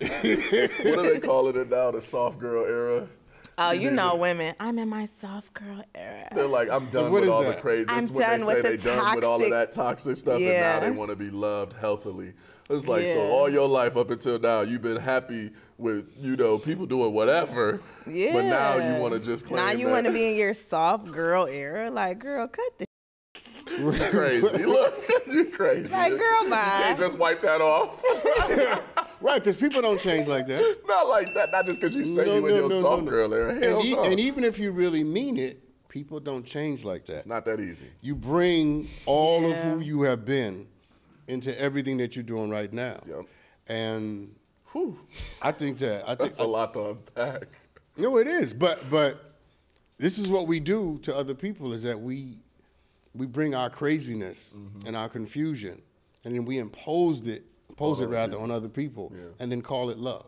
what are they calling it now? The soft girl era. Oh, you know women. I'm in my soft girl era. They're like, I'm done What with all that? the crazy. I'm when done they say with they the done with all of toxic- that toxic stuff, Yeah. and now they want to be loved healthily. It's like so all your life up until now, you've been happy with you know people doing whatever. Yeah. But now you want to just claim Now you want to be in your soft girl era. Like, girl, cut the You're crazy. Look, you're crazy. Like, girl, You bye. can't just wipe that off. Right, because people don't change like that. Not like that. Not just because you say No, you in no, your no, no, soft no. girl era. Hell And, e- no. and even if you really mean it, people don't change like that. it's not that easy. You bring all of who you have been into everything that you're doing right now. Yep. And Whew. I think that I think That's a lot to unpack. No, it is. But but this is what we do to other people is that we we bring our craziness Mm-hmm. and our confusion and then we imposed it impose it rather on other people Yeah. and then call it love.